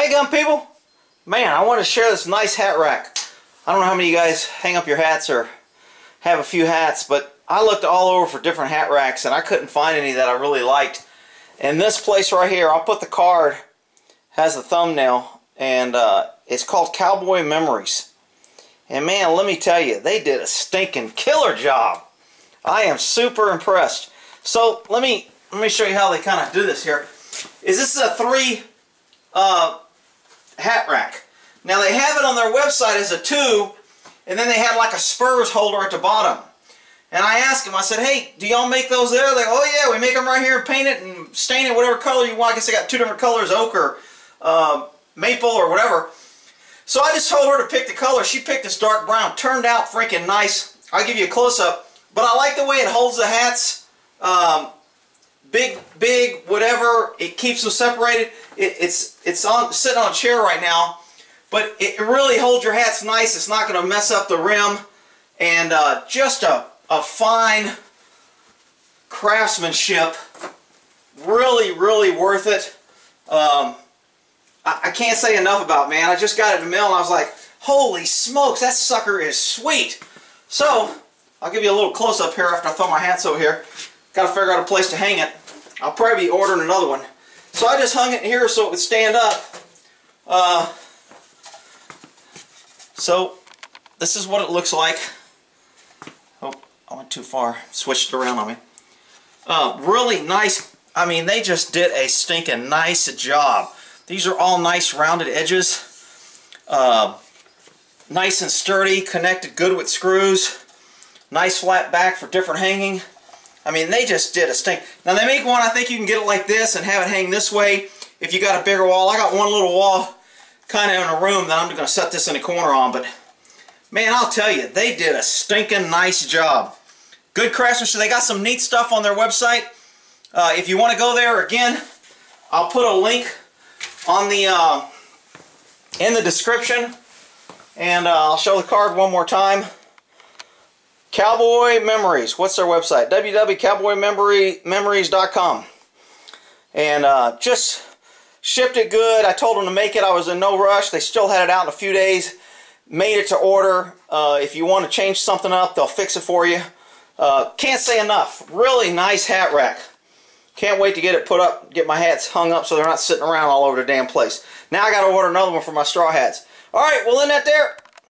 Hey gun people! Man, I want to share this nice hat rack. I don't know how many of you guys hang up your hats or have a few hats, but I looked all over for different hat racks and I couldn't find any that I really liked. And this place right here, I'll put the card, has the thumbnail, and uh, it's called Cowboy Memories. And man, let me tell you, they did a stinking killer job. I am super impressed. So let me let me show you how they kind of do this here. Is this a three uh, hat rack? Now they have it on their website as a two, and then they had like a spurs holder at the bottom. And I asked them, I said, hey, do y'all make those there? They go, oh yeah, we make them right here paint it and stain it whatever color you want. I guess they got two different colors, or uh, maple or whatever. So I just told her to pick the color. She picked this dark brown. Turned out freaking nice. I'll give you a close-up. But I like the way it holds the hats. Um, big, big, whatever. It keeps them separated. It, it's it's on sitting on a chair right now. But it really holds your hats nice. It's not going to mess up the rim. And uh, just a, a fine craftsmanship. Really, really worth it. Um, I, I, can't say enough about it, man. I just got it in the mail and I was like, holy smokes, that sucker is sweet. So, I'll give you a little close-up here after I throw my hats over here. Got to figure out a place to hang it. I'll probably be ordering another one. So I just hung it here so it would stand up. Uh, so this is what it looks like. Oh, I went too far. Switched around on me. Uh, really nice. I mean, they just did a stinking nice job. These are all nice rounded edges. Uh, nice and sturdy, connected good with screws. Nice flat back for different hanging. I mean, they just did a stink. Now, they make one, I think you can get it like this and have it hang this way if you got a bigger wall. I got one little wall kind of in a room that I'm going to set this in a corner on, but man, I'll tell you, they did a stinking nice job. Good craftsmanship. They got some neat stuff on their website. Uh, if you want to go there, again, I'll put a link on the uh, in the description, and uh, I'll show the card one more time. Cowboy Memories. What's their website? www.cowboymemories.com. And uh, just shipped it good. I told them to make it. I was in no rush. They still had it out in a few days. Made it to order. Uh, if you want to change something up, they'll fix it for you. Uh, can't say enough. Really nice hat rack. Can't wait to get it put up, get my hats hung up so they're not sitting around all over the damn place. Now I got to order another one for my straw hats. All right, well, in that there,